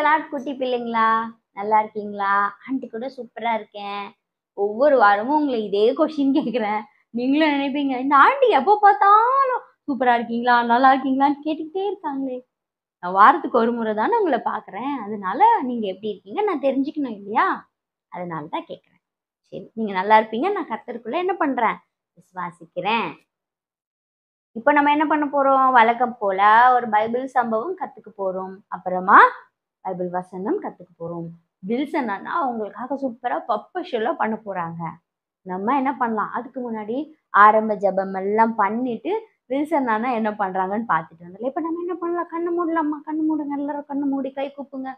எல்லாம் குட்டி பிள்ளைங்களா? நல்லா இருக்கீங்களா? ஆண்டி கூட சூப்பரா இருக்கேன். ஒவ்வொரு வாரமும் உங்களை இதே கொஷின் கேட்குறேன். நீங்களும் நினைப்பீங்க இந்த ஆண்டி எப்போ பார்த்தாலும் சூப்பரா இருக்கீங்களா? நல்லா இருக்கீங்களான்னு கேட்டுக்கிட்டே இருக்காங்களே. நான் வாரத்துக்கு ஒரு முறை தானே உங்களை பார்க்குறேன். அதனால நீங்க எப்படி இருக்கீங்க நான் தெரிஞ்சுக்கணும் இல்லையா? அதனால தான் கேட்குறேன். சரி நீங்க நல்லா இருப்பீங்க. நான் கர்த்தருக்குள்ள என்ன பண்றேன்? விசுவாசிக்கிறேன். இப்போ நம்ம என்ன பண்ண போறோம்? வழக்கம் போல ஒரு பைபிள் சம்பவம் கத்துக்க போறோம். அப்புறமா பைபிள் வசனம் கற்றுக்க போகிறோம் வில்சன் அண்ணா அவங்களுக்காக சூப்பராக பப்ப பண்ண போகிறாங்க நம்ம என்ன பண்ணலாம்? அதுக்கு முன்னாடி ஆரம்ப ஜெபம் எல்லாம் பண்ணிட்டு வில்சன் அண்ணா என்ன பண்ணுறாங்கன்னு பார்த்துட்டு வந்துடலாம். இப்போ நம்ம என்ன பண்ணலாம்? கண்ணு மூடலாமா? கண்ணு மூடுங்க எல்லாரும் கண்ணு மூடி கை கூப்புங்க.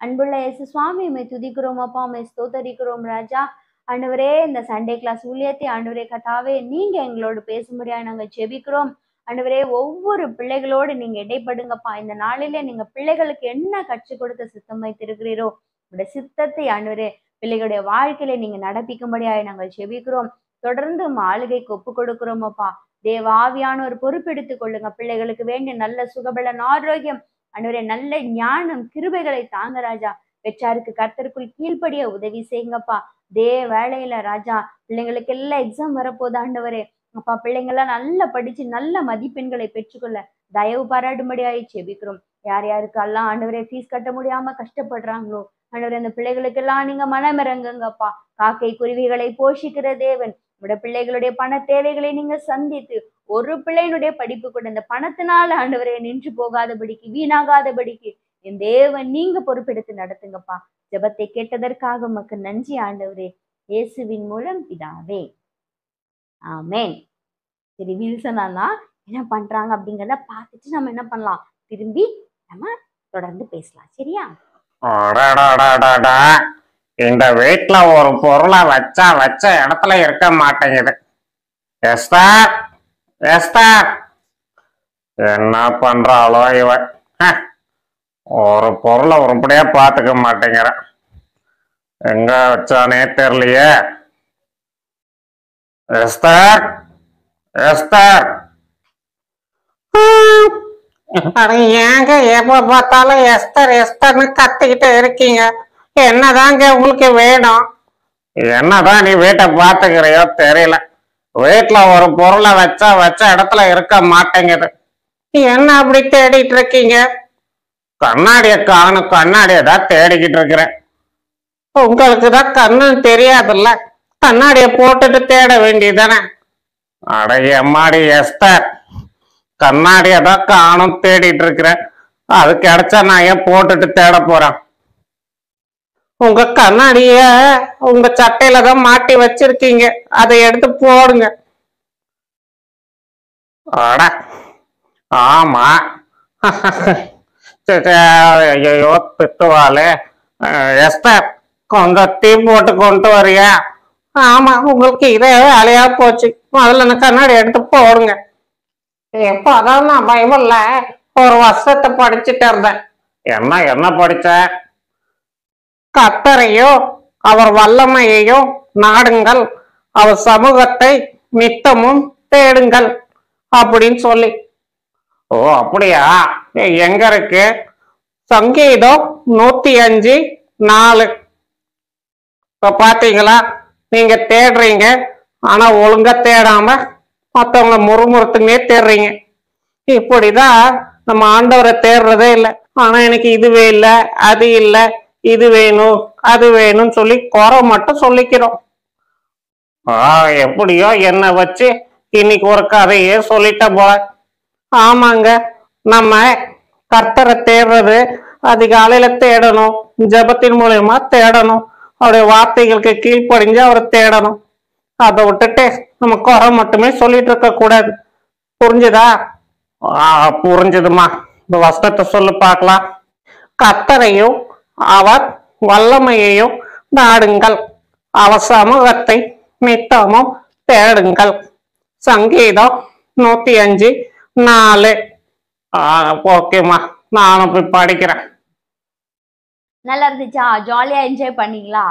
அன்புள்ள எஸ் சுவாமி மை துதிக்கிறோம் அப்பா மை ஸ்தோத்தரிக்கிறோம் ராஜா. ஆண்டவரே இந்த சண்டே கிளாஸ் ஊழியத்தை ஆண்டவரே கத்தாவே நீங்கள் எங்களோட பேசும்படியாக நாங்கள் ஜெபிக்கிறோம். ஆண்டவரே ஒவ்வொரு பிள்ளைகளோடு நீங்க இடைப்படுங்கப்பா. இந்த நாளில நீங்க பிள்ளைகளுக்கு என்ன கற்றுக் கொடுத்த சித்தம் வைத்திருக்கிறீரோ உங்களுடைய சித்தத்தை ஆண்டவரே பிள்ளைகளுடைய வாழ்க்கையில நீங்க நடப்பிக்கும்படியாக நாங்கள் செவிக்கிறோம் தொடர்ந்து மாளிகைக்கு ஒப்பு கொடுக்கிறோமப்பா. தேவாவியான ஒரு பொறுப்பெடுத்து பொறுப்பெடுத்துக் கொள்ளுங்க. பிள்ளைகளுக்கு வேண்டிய நல்ல சுகபலன் ஆரோக்கியம் ஆண்டவரே நல்ல ஞானம் கிருபைகளை தாங்க ராஜா. பெற்றாருக்கு கர்த்தருக்குள் கீழ்ப்படிய உதவி செய்யுங்கப்பா. தே வேலையில ராஜா பிள்ளைங்களுக்கு எல்லாம் எக்ஸாம் வரப்போது ஆண்டவரே. அப்பா பிள்ளைங்கெல்லாம் நல்லா படிச்சு நல்ல மதிப்பெண்களை பெற்றுக்கொள்ள தயவு பாராட்டும்படியாய் செபிக்கிறோம் யார் யாருக்கெல்லாம் ஆண்டவரே ஃபீஸ் கட்ட முடியாம கஷ்டப்படுறாங்களோ ஆண்டவரே அந்த பிள்ளைகளுக்கெல்லாம் நீங்க மனமிறங்குங்கப்பா. காக்கை குருவிகளை போஷிக்கிற தேவன் உங்களோட பிள்ளைகளுடைய பண தேவைகளை நீங்க சந்தித்து ஒரு பிள்ளையினுடைய படிப்பு கூட இந்த பணத்தினால ஆண்டவரே நின்று போகாதபடிக்கு வீணாகாதபடிக்கு என் தேவன் நீங்க பொறுப்பெடுத்து நடத்துங்கப்பா. ஜெபத்தை கேட்டதற்காக உமக்கு நன்றி ஆண்டவரே. இயேசுவின் மூலம் பிதாவே. ஆமேன். சரி வில்சன் அண்ணா என்ன பண்ணுறாங்க அப்படிங்கிறத பார்த்துட்டு நம்ம என்ன பண்ணலாம்? திரும்பி நம்ம தொடர்ந்து பேசலாம். சரியா? இந்த வீட்டில் ஒரு பொருளை வச்சா வச்ச இடத்துல இருக்க மாட்டேங்குது. எஸ்தார் எஸ்தார். என்ன பண்றாளோ இவ? ஒரு பொருளை உருப்படியா பாத்துக்க மாட்டேங்கிறான் எங்க வச்சானே தெரியலையே. எஸ்தார் எஸ்தார் ஏங்க எப்ப பார்த்தாலும் எஸ்தர் எஸ்தர்னு கத்திக்கிட்டு இருக்கீங்க. என்னதாங்க உங்களுக்கு வேணும்? என்னதான் நீ வீட்டை பாத்துக்கிறியோ தெரியல. வீட்டுல ஒரு பொருளை வச்சா வச்ச இடத்துல இருக்க மாட்டேங்குது. என்ன அப்படி தேடிட்டு இருக்கீங்க? கண்ணாடிய காணும் கண்ணாடிய தான் தேடிக்கிட்டு இருக்கிறேன். உங்களுக்கு தான் கண்ணு தெரியாதுல்ல. கண்ணாடிய போட்டுட்டு தேட வேண்டியதானே அட எம்மாடி எஸ்தர் கண்ணாடிய தான் காணும் தேடிட்டு இருக்கிறேன் அது கிடைச்சா நான் ஏன் போட்டுட்டு தேட போறேன்? உங்க கண்ணாடிய உங்க சட்டையில தான் மாட்டி வச்சிருக்கீங்க. அதை எடுத்து போடுங்க. அட ஆமா. ஐயோ அஹ், எஸ்தர் கொஞ்சம் டீ போட்டு கொண்டு வரியா? ஆமா உங்களுக்கு இதே வேலையா போச்சு. முதல்ல அந்த கண்ணாடி எடுத்து போடுங்க. எப்போ அதான் நான் பைபிள்ல ஒரு வருஷத்தை படிச்சுட்டு இருந்தேன். என்ன என்ன படிச்ச? கத்தரையும் அவர் வல்லமையையும் நாடுங்கள். அவர் சமூகத்தை நித்தமும் தேடுங்கள் அப்படின்னு சொல்லி. ஓ அப்படியா? எங்க இருக்கு? சங்கீதம் நூத்தி அஞ்சு நாலு. இப்ப பாத்தீங்களா? நீங்க தேடுறீங்க ஆனா ஒழுங்கா தேடாம மற்றவங்க முறுமுறுத்துனே தேடுறீங்க. இப்படிதான் நம்ம ஆண்டவரை தேடுறதே இல்லை. ஆனா எனக்கு இதுவே இல்லை அது இல்லை இது வேணும் அது வேணும்னு சொல்லி குறை மட்டும் சொல்லிக்கிறோம். ஆ எப்படியோ என்னை வச்சு இன்னைக்கு ஒரு கதையே சொல்லிட்ட போல. ஆமாங்க நம்ம கர்த்தரை தேடுறது அதிகாலையில தேடணும் ஜெபத்தின் மூலயமா தேடணும். அவருடைய வார்த்தைகளுக்கு கீழ்ப்படிஞ்சு அவரை தேடணும். அதை விட்டுட்டு நம்ம குறை மட்டுமே சொல்லிட்டு இருக்க கூடாது. புரிஞ்சுதா? புரிஞ்சதுமா இந்த வசனத்தை சொல்லு பார்க்கலாம். கத்தரையும் அவர் வல்லமையையும் நாடுங்கள். அவர் சமூகத்தை நித்தமும் தேடுங்கள். சங்கீதம் நூத்தி அஞ்சு நாலு. ஓகேம்மா. நானும் போய் படிக்கிறேன். நல்லா இருந்துச்சா? ஜாலியா என்ஜாய் பண்ணீங்களா?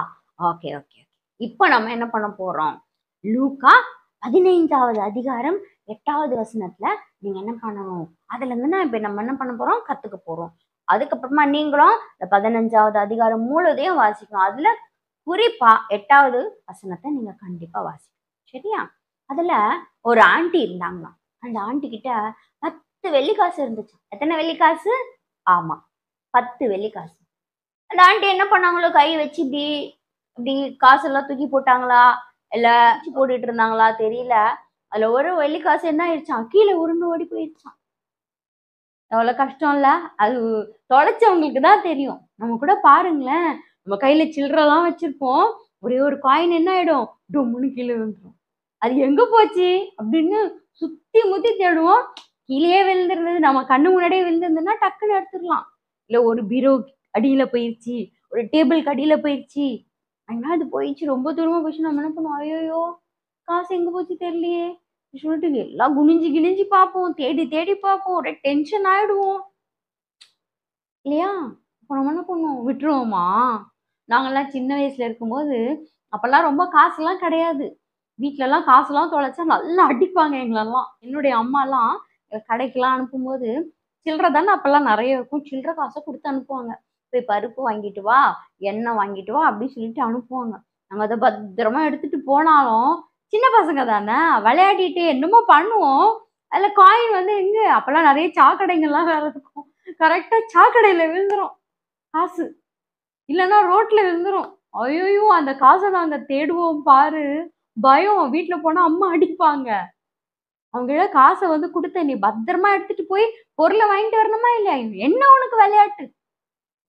ஓகே ஓகே இப்போ நம்ம என்ன பண்ண போறோம்? லூக்கா பதினைந்தாவது அதிகாரம் எட்டாவது வசனத்துல நீங்க என்ன பண்ணணும்? அதுல இருந்து நான் இப்ப நம்ம என்ன பண்ண போறோம்? கத்துக்க போறோம். அதுக்கப்புறமா நீங்களும் இந்த பதினஞ்சாவது அதிகாரம் முழுதையும் வாசிக்கணும். அதுல குறிப்பா எட்டாவது வசனத்தை நீங்க கண்டிப்பா வாசிக்கணும். சரியா? அதுல ஒரு ஆண்டி இருந்தாங்களாம். அந்த ஆண்டி கிட்ட பத்து வெள்ளிக்காசு இருந்துச்சு. எத்தனை வெள்ளிக்காசு? ஆமா பத்து வெள்ளிக்காசு. அந்த ஆண்டி என்ன பண்ணாங்களோ கை வச்சு இப்படி இப்படி காசெல்லாம் தூக்கி போட்டாங்களா? இல்ல போட்டுட்டு இருந்தாங்களா? தெரியல. அதுல ஒரு வெள்ளி காசு என்ன ஆயிடுச்சான் கீழே உருண்டு ஓடி போயிடுச்சான் எவ்வளவு கஷ்டம் இல்ல. அது தொலைச்சவங்களுக்கு தான் தெரியும். நம்ம கூட பாருங்களேன். நம்ம கையில சில்லறலாம் வச்சிருப்போம். ஒரே ஒரு காயின் என்ன ஆயிடும்? டொம்முன்னு கீழே விழுந்துடும் அது எங்க போச்சு? அப்படின்னு சுத்தி முத்தி தேடுவோம். கீழே விழுந்திருந்தது. நம்ம கண்ணு முன்னாடியே விழுந்திருந்ததுன்னா டக்குன்னு எடுத்துடலாம். இல்ல ஒரு பீரோ அடியில போயிடுச்சு ஒரு டேபிளுக்கு அடியில போயிடுச்சு அதனால அது போயிடுச்சு. ரொம்ப தூரமா போயிடுச்சு. நம்ம என்ன பண்ணுவோம் ஐயோ காசு எங்க போச்சு தெரியலையே. சொல்லிட்டு எல்லாம் குனிஞ்சு கிழிஞ்சு பார்ப்போம். தேடி தேடி பார்ப்போம். ஒரே டென்ஷன் ஆயிடுவோம். இல்லையா? அப்போ நம்ம என்ன பண்ணுவோம் விட்டுருவோமா? நாங்கெல்லாம் சின்ன வயசுல இருக்கும்போது அப்பெல்லாம் ரொம்ப காசுலாம் கிடையாது. வீட்டிலலாம் காசுலாம் தொலைச்சா நல்லா அடிப்பாங்க எங்களெல்லாம். என்னுடைய அம்மாலாம் கடைக்கெல்லாம் அனுப்பும்போது சில்லறை தானே அப்பெல்லாம் நிறைய இருக்கும். சில்லற காசை கொடுத்து அனுப்புவாங்க. போய் பருப்பு வாங்கிட்டு வா எண்ணெய் வாங்கிட்டு வா அப்படின்னு சொல்லிட்டு அனுப்புவாங்க. நாங்கள் அதை பத்திரமா எடுத்துட்டு போனாலும் சின்ன பசங்க தானே விளையாடிட்டு என்னமோ பண்ணுவோம். அதில் காயின் வந்து எங்க? அப்பெல்லாம் நிறைய சாக்கடைங்கள்லாம் வேற இருக்கும். கரெக்டாக சாக்கடையில் விழுந்துரும். காசு. இல்லைன்னா ரோட்ல விழுந்துரும். ஐயோயோ அந்த காசை நாங்க தேடுவோம் பாரு. பயம். வீட்டில் போனா அம்மா அடிப்பாங்க. அவங்க காசை வந்து கொடுத்த நீ பத்திரமா எடுத்துட்டு போய் பொருளை வாங்கிட்டு வரணுமா இல்லையா? என்ன உனக்கு விளையாட்டு?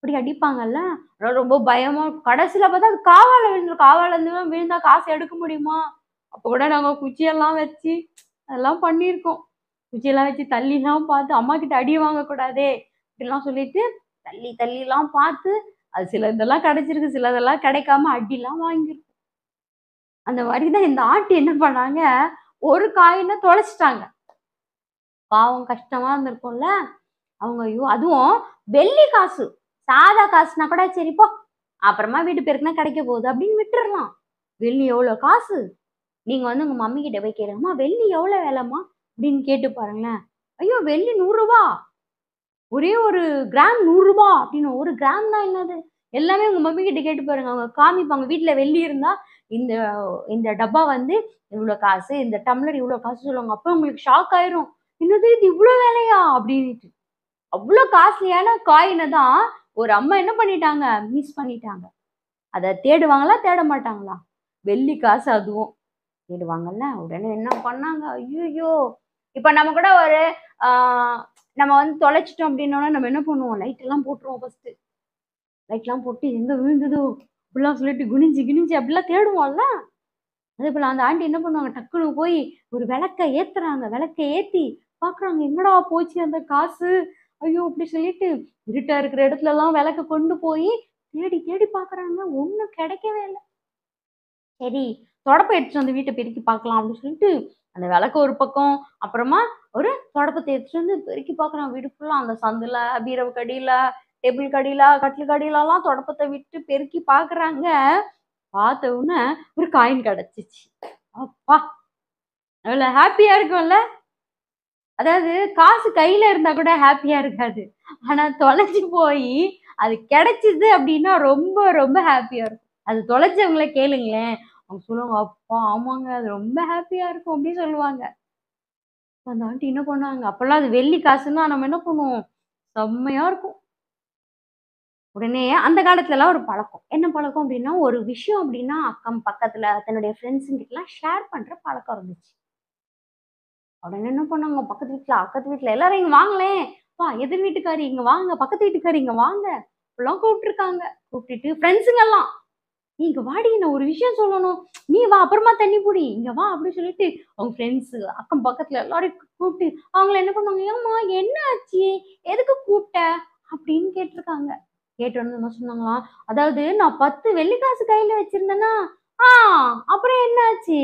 இப்படி அடிப்பாங்கல்ல? அதெல்லாம் ரொம்ப பயமா கடைசியில பார்த்தா அது காவால விழுந்துரும் காவால இருந்து விழுந்தா காசு எடுக்க முடியுமா? அப்போ கூட நாங்க குச்சியெல்லாம் வச்சு அதெல்லாம் பண்ணியிருக்கோம். குச்சியெல்லாம் வச்சு தள்ளிலாம் பார்த்து அம்மா கிட்ட அடி வாங்கக்கூடாதே இப்படிலாம் சொல்லிட்டு தள்ளி தள்ளிலாம் பார்த்து அது சில இதெல்லாம் கிடைச்சிருக்கு. சில இதெல்லாம் கிடைக்காம அடிலாம் வாங்கியிருக்கும். அந்த மாதிரி தான் இந்த ஆட்டி என்ன பண்ணாங்க? ஒரு காயினை தொலைச்சிட்டாங்க. பாவம் கஷ்டமா இருந்திருக்கும்ல. அவங்க ஐயோ அதுவும் வெள்ளி காசு. சாதா காசுனா கூட சரிப்போ அப்புறமா வீட்டு பேருக்குனா கிடைக்க போகுது அப்படின்னு விட்டுறலாம். வெள்ளி எவ்வளோ காசு? நீங்கள் வந்து உங்கள் மம்மி கிட்ட போய் கேளுங்கம்மா வெள்ளி எவ்வளோ விலைம்மா? அப்படின்னு கேட்டு பாருங்களேன். ஐயோ வெள்ளி நூறுரூவா? ஒரே ஒரு கிராம் நூறுரூபா அப்படின்னு ஒரு கிராம் தான் என்னது? எல்லாமே உங்கள் மம்மி கிட்ட கேட்டு பாருங்க. அவங்க காமிப்பாங்க. வீட்டில் வெள்ளி இருந்தா இந்த இந்த டப்பா வந்து இவ்வளோ காசு இந்த டம்ளர் இவ்வளோ காசு சொல்லுவாங்க. அப்போ உங்களுக்கு ஷாக் ஆயிரும். என்னது இது இவ்வளோ வேலையா? அப்படின்ட்டு அவ்வளோ காஸ்ட்லியான காயினை தான் ஒரு அம்மா என்ன பண்ணிட்டாங்க? மிஸ் பண்ணிட்டாங்க. அதை தேடுவாங்களா? தேட மாட்டாங்களா? வெள்ளி காசு அதுவும். தேடுவாங்கல்ல? உடனே என்ன பண்ணாங்க? ஐயோ இப்போ நம்ம கூட ஒரு நம்ம வந்து தொலைச்சிட்டோம் அப்படின்னோட நம்ம என்ன பண்ணுவோம்? லைட் எல்லாம் போட்டுருவோம் ஃபர்ஸ்ட் லைட்லாம் போட்டு எங்க விழுந்ததோ? அப்படிலாம் சொல்லிட்டு குனிஞ்சு குனிஞ்சு அப்படிலாம் தேடுவோம்ல? அதே போல அந்த ஆண்டி என்ன பண்ணுவாங்க? டக்குனு போய் ஒரு விளக்க ஏத்துறாங்க. விளக்க ஏத்தி பாக்குறாங்க எங்கடா போச்சு அந்த காசு? ஐயோ அப்படி சொல்லிட்டு இருட்டா இருக்கிற இடத்துல எல்லாம் விளக்க கொண்டு போய் தேடி தேடி பாக்குறாங்க. ஒன்றும் கிடைக்கவே இல்லை. சரி தொடப்ப எடுத்துட்டு வந்து வீட்டை பெருக்கி பார்க்கலாம் அப்படின்னு சொல்லிட்டு அந்த விளக்க ஒரு பக்கம் அப்புறமா ஒரு தொடப்பத்தை எடுத்துட்டு வந்து பெருக்கி பார்க்கறான் வீடு ஃபுல்லா அந்த சந்துல பீரவு கடியில டேபிள் கடியில கட்டில் கடியிலலாம் தொடப்பத்தை விட்டு பெருக்கி பார்க்குறாங்க பார்த்த உடனே ஒரு காயின் கிடைச்சிச்சு. அப்பா அவ்வளோ ஹாப்பியா இருக்கும்ல. அதாவது காசு கையில இருந்தா கூட ஹாப்பியா இருக்காது. ஆனா தொலைஞ்சு போய் அது கிடைச்சிது அப்படின்னா ரொம்ப ரொம்ப ஹாப்பியா இருக்கும். அது தொலைச்சவங்கள கேளுங்களேன். அவங்க சொல்லுவாங்க அப்பா ஆமாங்க அது ரொம்ப ஹாப்பியா இருக்கும் அப்படின்னு சொல்லுவாங்க. அந்த ஆண்டி என்ன பண்ணுவாங்க? அப்பெல்லாம் அது வெள்ளி காசுன்னா நம்ம என்ன பண்ணுவோம்? செம்மையா இருக்கும். உடனே அந்த காலத்துலலாம் ஒரு பழக்கம். என்ன பழக்கம் அப்படின்னா ஒரு விஷயம் அப்படின்னா அக்கம் பக்கத்துல தன்னுடைய ஃப்ரெண்ட்ஸுங்கிட்டலாம் ஷேர் பண்ற பழக்கம் இருந்துச்சு. உடனே என்ன பண்ணாங்க? பக்கத்து வீட்டுல அக்கத்து வீட்டுல எல்லாரும் இங்க வாங்களேன் வா எதிர் வீட்டுக்காரி இங்க வாங்க பக்கத்து வீட்டுக்காரி இங்க வாங்க. இப்பெல்லாம் கூப்பிட்டுருக்காங்க. கூப்பிட்டுட்டு ஃப்ரெண்ட்ஸுங்க எல்லாம் "நீ இங்க வாடி நான் ஒரு விஷயம் சொல்லணும். நீ வா அப்புறமா தண்ணி பிடி. இங்க வா அப்படின்னு சொல்லிட்டு அவங்க ஃப்ரெண்ட்ஸ் அக்கம் பக்கத்துல எல்லாரையும் கூப்பிட்டு அவங்கள என்ன பண்ணுவாங்க? ஏம்மா என்ன ஆச்சு? எதுக்கு கூப்பிட்ட? அப்படின்னு கேட்டிருக்காங்க. கேட்டோன்னு என்ன சொன்னாங்களாம் அதாவது நான் பத்து வெள்ளிக்காசு கையில வச்சிருந்தேன்னா ஆ அப்புறம் என்ன ஆச்சு?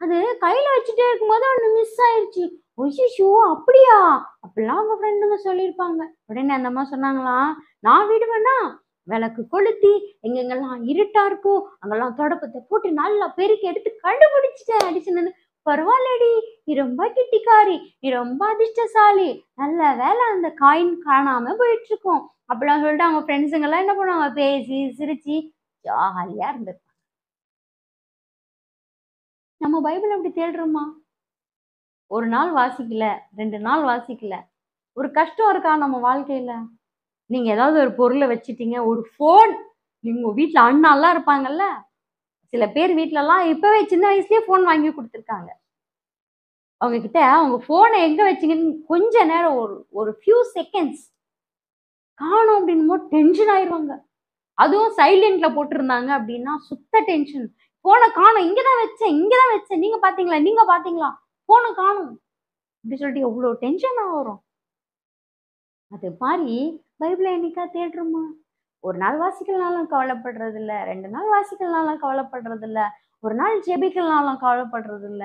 அது கையில் வச்சுட்டே இருக்கும்போது ஒன்று மிஸ் ஆயிடுச்சு ஒய்யோ அப்படியா? அப்படிலாம் அவங்க ஃப்ரெண்டுங்க சொல்லியிருப்பாங்க. உடனே அந்த அம்மா சொன்னாங்களாம் நான் விடுவேனா விளக்கு கொளுத்தி எங்கெங்கெல்லாம் இருட்டா இருக்கும் அங்கெல்லாம் தொடப்பத்தை போட்டு நல்லா பெருக்கி எடுத்து கண்டுபிடிச்சிட்டேன் அடிச்சுன்னு பரவாயில்லடி நீ ரொம்ப கிட்டிக்காரி நீ ரொம்ப அதிர்ஷ்டசாலி நல்ல வேலை அந்த காயின் காணாம போயிட்டு இருக்கோம். அப்படிலாம் சொல்லிட்டு அவங்க ஃப்ரெண்ட்ஸுங்கெல்லாம் என்ன பண்ணுவாங்க பேசி சிரிச்சு ஜாலியா இருந்திருக்கும். நம்ம பைபிள் அப்படி தேடுறோமா? ஒரு நாள் வாசிக்கல ரெண்டு நாள் வாசிக்கல. ஒரு கஷ்டம் இருக்கா நம்ம வாழ்க்கையில? நீங்க ஏதாவது ஒரு பொருளை வச்சுட்டீங்க ஒரு ஃபோன் நீங்க வீட்டில் அண்ணாலாம் இருப்பாங்கல்ல? சில பேர் வீட்டிலலாம் இப்பவே சின்ன வயசுலயே ஃபோன் வாங்கி கொடுத்துருக்காங்க. அவங்க கிட்ட அவங்க ஃபோனை எங்க வச்சீங்கன்னு கொஞ்ச நேரம் ஒரு ஒரு ஃபியூ செகண்ட்ஸ் காணும் அப்படின்னு டென்ஷன் ஆயிடுவாங்க அதுவும் சைலண்ட்ல போட்டிருந்தாங்க அப்படின்னா சுத்த டென்ஷன் போனை காணும். இங்கதான் வச்சேன் இங்கதான் வச்சேன். நீங்க பாத்தீங்களா? நீங்க பாத்தீங்களா? போனை காணும். அப்படி சொல்லிட்டு எவ்வளவு டென்ஷன் வரும். அது மாதிரி பைபிளை என்னைக்கா தேடுறோமா? ஒரு நாள் வாசிக்கலனாலும் கவலைப்படுறது இல்ல ரெண்டு நாள் வாசிக்கலனாலும் கவலைப்படுறது இல்ல ஒரு நாள் ஜெபிக்கலனாலும் கவலைப்படுறது இல்ல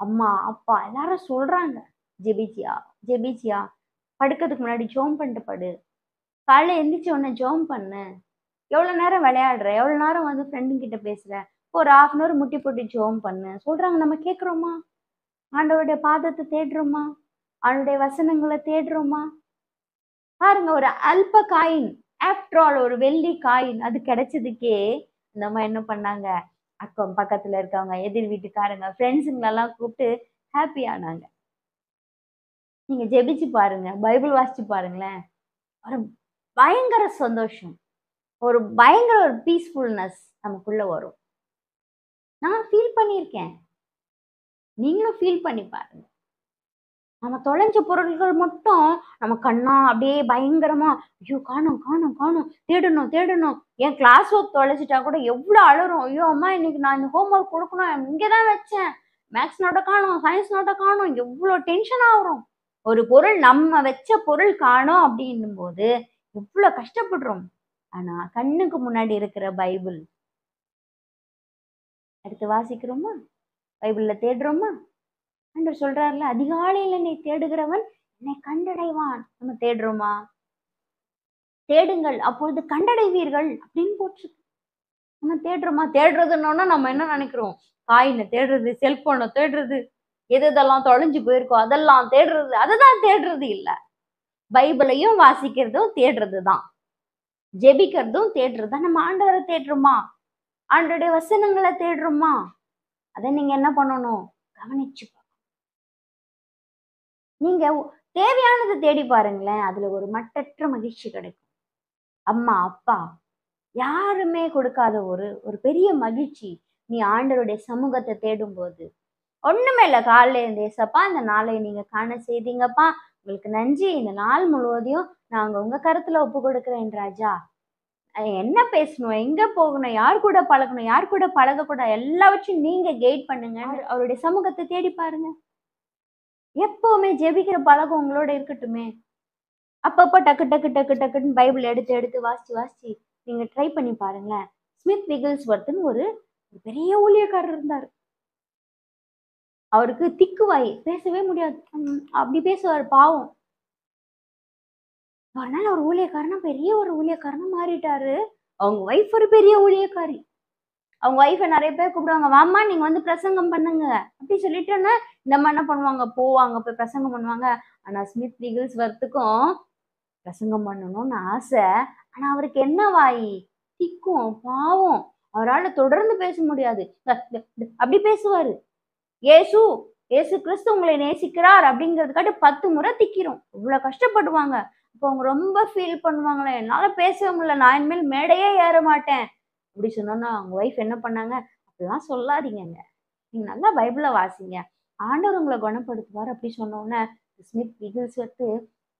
அம்மா அப்பா எல்லாரும் சொல்றாங்க. ஜெபிச்சியா? ஜெபிச்சியா? படுக்கிறதுக்கு முன்னாடி ஜோம் பண்ணிட்டு படு. காலைல எந்திரிச்ச உடனே ஜோம் பண்ணு. எவ்வளோ நேரம் விளையாடுற? எவ்வளோ நேரம் வந்து ஃப்ரெண்டுங்கிட்ட பேசுற? ஒரு ஆஃப் அன் ஹவர் முட்டி போட்டு ஜோம் பண்ணு. சொல்றாங்க நம்ம கேட்குறோமா ஆண்டவருடைய பாதத்தை தேடுறோமா? அவனுடைய வசனங்களை தேடுறோமா? பாருங்க ஒரு அல்ப காயின். ஆஃப்டர் ஆல் ஒரு வெள்ளி காயின். அது கிடைச்சதுக்கே இந்த அம்மா என்ன பண்ணாங்க? அக்கம் பக்கத்துல இருக்கவங்க எதிர் வீட்டுக்காரங்க ஃப்ரெண்ட்ஸுங்களெல்லாம் கூப்பிட்டு ஹாப்பி ஆனாங்க. நீங்க ஜெபிச்சு பாருங்க பைபிள் வாசிச்சு பாருங்களேன். ஒரு பயங்கர சந்தோஷம். ஒரு பயங்கர ஒரு பீஸ்ஃபுல்னஸ் நமக்குள்ள வரும். நான் ஃபீல் பண்ணியிருக்கேன். நீங்களும் ஃபீல் பண்ணி பாருங்க. நம்ம தொலைஞ்ச பொருட்கள் மட்டும் நம்ம கண்ணா அப்படியே பயங்கரமா ஐயோ காணும் காணும் காணும் தேடணும் தேடணும். என் கிளாஸ் ஒர்க் தொலைச்சிட்டா கூட எவ்வளோ அழுறோம் ஐயோ அம்மா இன்னைக்கு நான் இந்த ஹோம்ஒர்க் கொடுக்கணும். இங்கே தான் வச்சேன். மேக்ஸ் நோட்டை காணும் சயின்ஸ் நோட்டை காணும். எவ்வளோ டென்ஷன் ஆகுறோம். ஒரு பொருள் நம்ம வச்ச பொருள் காணும் அப்படின்னும் போது எவ்வளோ கஷ்டப்படுறோம். ஆனால் கண்ணுக்கு முன்னாடி இருக்கிற பைபிள் அடுத்து வாசிக்கிறோமா? பைபிள்ல தேடுறோமா? என்று சொல்றாருல அதிகாலையில் என்னை தேடுகிறவன் என்னை கண்டடைவான். நம்ம தேடுறோமா? தேடுங்கள் அப்பொழுது கண்டடைவீர்கள் அப்படின்னு போட்டிருக்கு நம்ம தேடுறோமா? தேடுறதுன்னொன்னா நம்ம என்ன நினைக்கிறோம்? காயினை தேடுறது செல்போனை தேடுறது எது எதெல்லாம் தொலைஞ்சு போயிருக்கோ அதெல்லாம் தேடுறது அதை தான் தேடுறது இல்ல. பைபிளையும் வாசிக்கிறதும் தேடுறது தான் ஜெபிக்கிறதும் தேடுறது தான் நம்ம ஆண்டவரை தேடுறோமா? ஆண்டுடைய வசனங்களை தேடுறோமா? அதை நீங்க என்ன பண்ணணும்? கவனிச்சு நீங்க தேவையானதை தேடி பாருங்களேன் அதுல ஒரு மட்டற்ற மகிழ்ச்சி கிடைக்கும். அம்மா அப்பா யாருமே கொடுக்காத ஒரு ஒரு பெரிய மகிழ்ச்சி நீ ஆண்டவருடைய சமூகத்தை தேடும் போது ஒண்ணுமே இல்லை காலையில இருந்தேசப்பா இந்த நாளை நீங்க காண செய்தீங்கப்பா. உங்களுக்கு நன்றி இந்த நாள் முழுவதையும் நாங்க உங்க கருத்துல ஒப்பு கொடுக்குறேன் ராஜா. என்ன பேசணும்? எங்க போகணும்? யார் கூட பழகணும்? யார் கூட பழகக்கூடாது? எல்லாவற்றையும் நீங்க கைட் பண்ணுங்க அவருடைய சமூகத்தை தேடி பாருங்க. எப்பவுமே ஜெபிக்கிற பழகம் உங்களோட இருக்கட்டுமே. அப்பப்போ டக்கு டக்கு டக்கு டக்குன்னு பைபிள் எடுத்து எடுத்து வாசிச்சு வாசிச்சு நீங்க ட்ரை பண்ணி பாருங்களேன். ஸ்மித் விகில்ஸ் வர்த்துன்னு ஒரு பெரிய ஊழியக்காரர் இருந்தார். அவருக்கு திக்குவாய். பேசவே முடியாது. அப்படி பேசுவார். பாவம். ஒரு நாள் ஒரு ஊழியக்காரனா பெரிய ஒரு ஊழியக்காரனா மாறிட்டாரு. அவங்க ஒய்ஃப் ஒரு பெரிய ஊழியக்காரி. அவங்க ஒய்ஃபை நிறைய பேர் கூப்பிடுவாங்க வாம்மா நீங்க வந்து பிரசங்கம் பண்ணுங்க. அப்படி சொல்லிட்டோன்னா இந்த மாதிரி என்ன பண்ணுவாங்க போவாங்க போய் பிரசங்கம் பண்ணுவாங்க. ஆனா ஸ்மித் விகில்ஸ் வரத்துக்கும் பிரசங்கம் பண்ணணும்னு ஆசை. ஆனா அவருக்கு என்ன வாய்? திக்கும் பாவம். அவரால் தொடர்ந்து பேச முடியாது. அப்படி பேசுவாரு. ஏசு ஏசு கிறிஸ்து உங்களை நேசிக்கிறார். அப்படிங்கிறதுக்காட்டி பத்து முறை திக்கிறோம். இவ்வளவு கஷ்டப்படுவாங்க. இப்போ அவங்க ரொம்ப ஃபீல் பண்ணுவாங்களே என்னால் பேசவே முடியல நான் இனிமேல் மேடையே ஏற மாட்டேன். அப்படி சொன்னோன்னா அவங்க ஒய்ஃப் என்ன பண்ணாங்க? அப்படிலாம் சொல்லாதீங்கங்க. நீங்கள் நல்லா பைபிளை வாசிங்க. ஆண்டவர் உங்களை குணப்படுத்துவார். அப்படி சொன்னோன்னே ஸ்மித் பிகில்ஸ் வந்து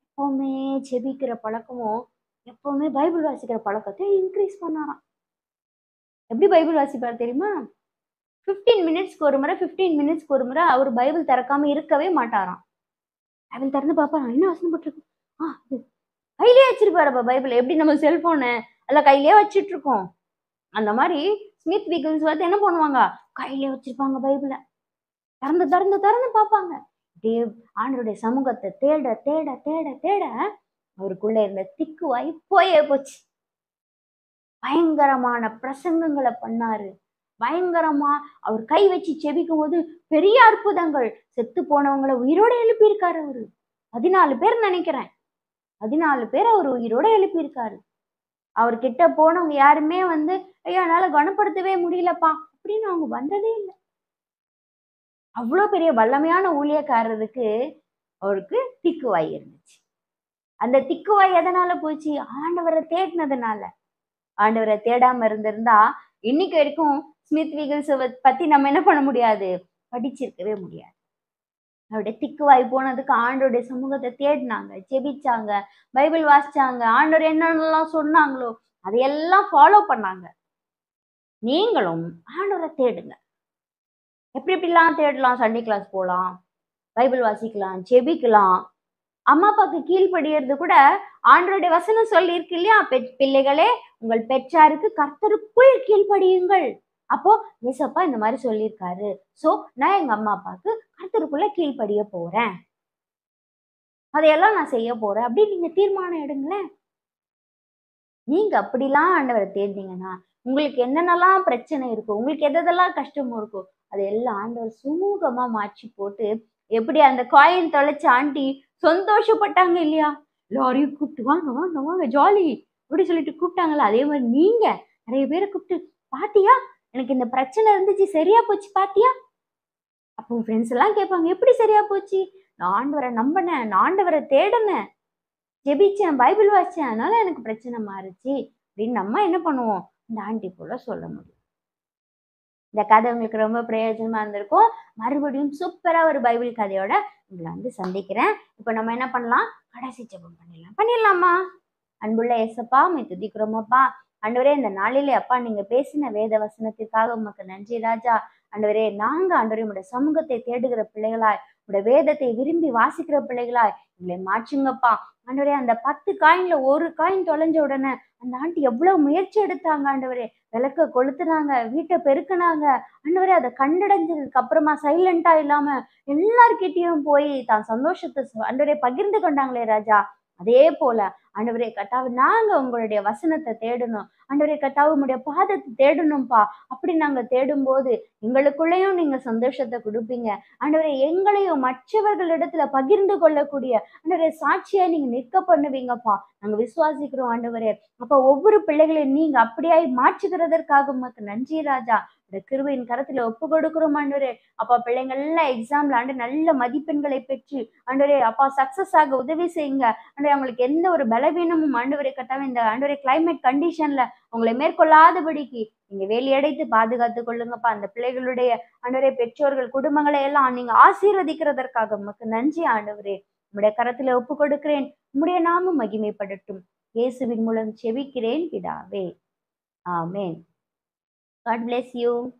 எப்போவுமே செபிக்கிற பழக்கமும் எப்போவுமே பைபிள் வாசிக்கிற பழக்கத்தை இன்க்ரீஸ் பண்ணாராம். எப்படி பைபிள் வாசிப்பார் தெரியுமா? 15 மினிட்ஸ்க்கு ஒரு முறை 15 மினிட்ஸ்க்கு ஒரு முறை அவர் பைபிள் திறக்காம இருக்கவே மாட்டாராம். பைபிள் திறந்து பார்ப்பாராம். என்ன வசனம் போட்டிருக்கு? கையிலே வச்சிருப்பாருப்பா பைபிள். எப்படி நம்ம செல்போனு? அல்ல கையிலே வச்சிட்டு இருக்கோம் அந்த மாதிரி ஸ்மித் வீக்கிள்ஸ் வந்து என்ன பண்ணுவாங்க? கையிலே வச்சிருப்பாங்க பைபிளை. திறந்து திறந்து திறந்து பார்ப்பாங்க. தேவ் ஆண்டருடைய சமூகத்தை தேட தேட தேட தேட அவருக்குள்ள இருந்த திக்குவாய் போயே போச்சு. பயங்கரமான பிரசங்கங்களை பண்ணாரு. பயங்கரமா அவர் கை வச்சு செபிக்கும் போது பெரிய அற்புதங்கள். செத்து போனவங்களை உயிரோட எழுப்பியிருக்காரு அவரு. பதினாலு பேர் நினைக்கிறேன். பதினாலு பேர் அவர் உயிரோட எழுப்பியிருக்காரு. அவர் கிட்ட போனவங்க யாருமே வந்து ஐயோ என்னால குணப்படுத்தவே முடியலப்பா அப்படின்னு அவங்க வந்ததே இல்லை. அவ்வளோ பெரிய வல்லமையான ஊழியக்காரருக்கு அவருக்கு திக்குவாய் இருந்துச்சு. அந்த திக்குவாய் எதனால போச்சு? ஆண்டவரை தேடினதுனால. ஆண்டவரை தேடாம இருந்திருந்தா இன்னைக்கு வரைக்கும் ஸ்மித் வீகல்ஸை பத்தி நம்ம என்ன பண்ண முடியாது? படிச்சிருக்கவே முடியாது. அவருடைய திக்குவாய் போனதுக்கு ஆண்டோடைய சமூகத்தை தேடினாங்க ஜெபிச்சாங்க பைபிள் வாசிச்சாங்க. ஆண்டவர் என்னென்னலாம் சொன்னாங்களோ அதையெல்லாம் ஃபாலோ பண்ணாங்க. நீங்களும் ஆண்டவரை தேடுங்க. எப்படி எப்படிலாம் தேடலாம்? சண்டே கிளாஸ் போகலாம் பைபிள் வாசிக்கலாம் ஜெபிக்கலாம். அம்மா அப்பாவுக்கு கீழ்ப்படியறது கூட ஆண்டவருடைய வசனம் சொல்லியிருக்கு இல்லையா? பெ- பிள்ளைகளே உங்கள் பெற்றாருக்கு கர்த்தருக்குள் கீழ்ப்படியுங்கள். அப்போ ஏசப்பா இந்த மாதிரி சொல்லியிருக்காரு. சோ நான் எங்க அம்மா அப்பாவுக்கு கர்த்தருக்குள்ள கீழ்ப்படிய போறேன். அதையெல்லாம் நான் செய்ய போறேன். அப்படின்னு நீங்க தீர்மானம் எடுங்களேன். நீங்க அப்படிலாம் ஆண்டவரை தேர்ந்தீங்கன்னா உங்களுக்கு என்னென்னலாம் பிரச்சனை இருக்கும் உங்களுக்கு எதெல்லாம் கஷ்டமும் இருக்கும் அதெல்லாம் ஆண்டவர் சுமூகமா மாற்றி போட்டு எப்படி அந்த காயின் தொலைச்ச ஆண்டி சந்தோஷப்பட்டாங்க இல்லையா? எல்லாரையும் கூப்பிட்டு வாங்க வாங்க வாங்க ஜாலி. அப்படி சொல்லிட்டு கூப்பிட்டாங்களா அதே மாதிரி நீங்க நிறைய பேரை கூப்பிட்டு பாத்தியா? எனக்கு இந்த பிரச்சனை இருந்துச்சு சரியா போச்சு பாத்தியா? அப்போ ஃப்ரெண்ட்ஸ் எல்லாம் கேட்பாங்க எப்படி சரியா போச்சு? நான் ஆண்டவரை நம்பினேன் நான் ஆண்டவரை தேடினேன். ஜெபிச்சேன் பைபிள் வாசிச்சேன் அதனால எனக்கு பிரச்சனை மாறுச்சு. அப்படின்னு நம்ம என்ன பண்ணுவோம்? இந்த ஆண்டி போல சொல்ல முடியும். இந்த கதை உங்களுக்கு ரொம்ப பிரயோஜனமா இருந்திருக்கும். மறுபடியும் சூப்பரா ஒரு பைபிள் கதையோட உங்களை வந்து சந்திக்கிறேன். இப்போ நம்ம என்ன பண்ணலாம்? கடைசி ஜெபம் பண்ணிடலாம். பண்ணிடலாமா? அன்புள்ள ஏசப்பா மை துதிக்கிறோமப்பா அன்றுவரே இந்த நாளிலே அப்பா நீங்க பேசின வேத வசனத்திற்காக உமக்கு நன்றி ராஜா. ஆண்டவரே நாங்க ஆண்டவரே உடைய சமூகத்தை தேடுகிற பிள்ளைகளாய் உடைய வேதத்தை விரும்பி வாசிக்கிற பிள்ளைகளாய் எங்களை மாற்றுங்கப்பா. ஆண்டவரே அந்த பத்து காயின்ல ஒரு காயின் தொலைஞ்ச உடனே அந்த ஆண்டி எவ்வளவு முயற்சி எடுத்தாங்க ஆண்டவரே. விளக்க கொளுத்துனாங்க வீட்டை பெருக்கினாங்க. ஆண்டவரே அதை கண்டடைஞ்சதுக்கு அப்புறமா சைலண்டா இல்லாம எல்லார்கிட்டயும் போய் தான் சந்தோஷத்தை ஆண்டவரே பகிர்ந்து கொண்டாங்களே ராஜா. அதே போல ஆண்டவரே கட்டாவு நாங்க உங்களுடைய வசனத்தை தேடணும். ஆண்டவரே கட்டாவு உங்களுடைய பாதத்தை தேடணும்ப்பா அப்படி நாங்க தேடும்போது எங்களுக்குள்ளேயும் நீங்க சந்தோஷத்தை கொடுப்பீங்க. ஆண்டவரே எங்களையும் மற்றவர்களிடத்துல பகிர்ந்து கொள்ளக்கூடிய ஆண்டவரே சாட்சியா நீங்க நிற்க பண்ணுவீங்கப்பா. நாங்க விசுவாசிக்கிறோம் ஆண்டவரே. அப்ப ஒவ்வொரு பிள்ளைகளையும் நீங்க அப்படியாய் மாற்றுகிறதற்காக உமக்கு நன்றி ராஜா. இந்த கிருபையின் கரத்துல ஒப்பு கொடுக்கிறோம் ஆண்டவரே. அப்பா பிள்ளைங்க எல்லாம் எக்ஸாம்ல ஆண்டு நல்ல மதிப்பெண்களை பெற்று ஆண்டவரே அப்பா சக்சஸ் ஆக உதவி செய்யுங்க. ஆண்டவரே அவங்களுக்கு எந்த ஒரு பலவீனமும் ஆண்டவரை கட்டாம இந்த ஆண்டவரே கிளைமேட் கண்டிஷன்ல உங்களை மேற்கொள்ளாதபடிக்கு நீங்க வேலையடைத்து பாதுகாத்து கொள்ளுங்கப்பா. அந்த பிள்ளைகளுடைய ஆண்டவரே பெற்றோர்கள் குடும்பங்களை எல்லாம் நீங்க ஆசீர்வதிக்கிறதற்காக உமக்கு நன்றி ஆண்டவரே. உம்முடைய கரத்துல ஒப்பு கொடுக்கிறேன். உம்முடைய நாமும் மகிமைப்படட்டும். இயேசுவின் மூலம் செவிக்கிறேன் பிதாவே. ஆமேன். God bless you.